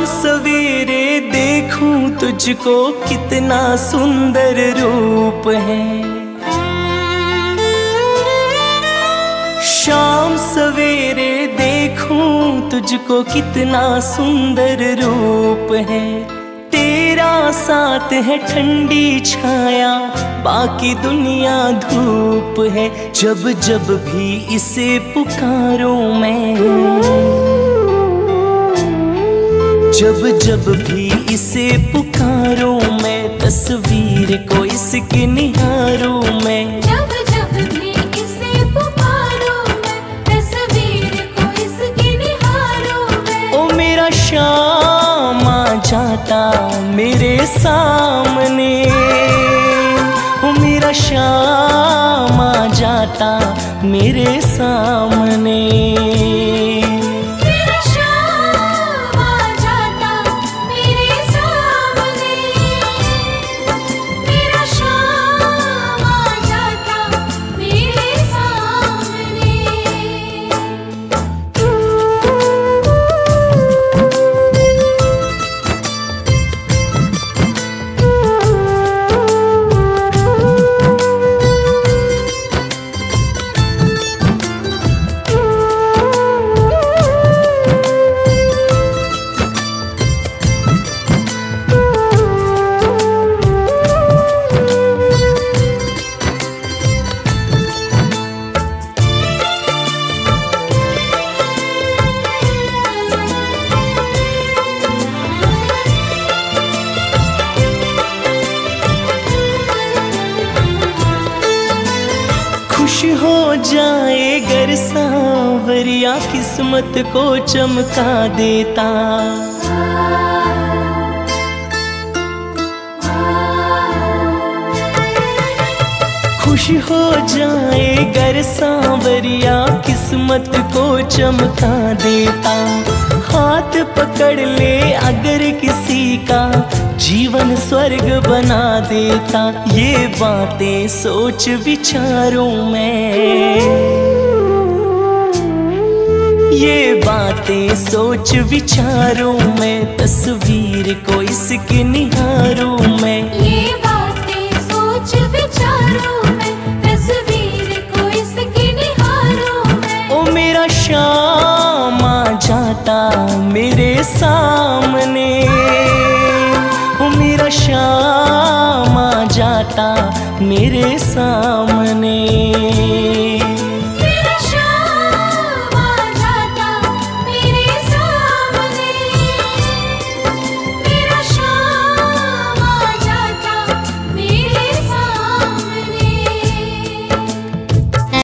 शाम सवेरे देखूँ तुझको कितना सुंदर रूप है। शाम सवेरे देखूँ तुझको कितना सुंदर रूप है। तेरा साथ है ठंडी छाया, बाकी दुनिया धूप है। जब जब भी इसे पुकारूं मैं। जब भी इसे पुकारूं मैं तस्वीर को इसकी निहारूं मैं। जब जब भी इसे पुकारो मैं तस्वीर को इसकी निहारो मैं। ओ मेरा शाम आ जाता मेरे सामने। ओ मेरा शाम आ जाता मेरे सामने। खुश हो जाए गर सांवरिया किस्मत को चमका देता। खुश हो जाए गर सांवरिया किस्मत को चमका देता। हाथ पकड़ ले अगर किसी का, जीवन स्वर्ग बना देता। ये बातें सोच विचारों में। ये बातें सोच विचारों में, तस्वीर को इसकी निहारों में। ये मेरे सामने। ओ मेरा शाम आ जाता मेरे सामने।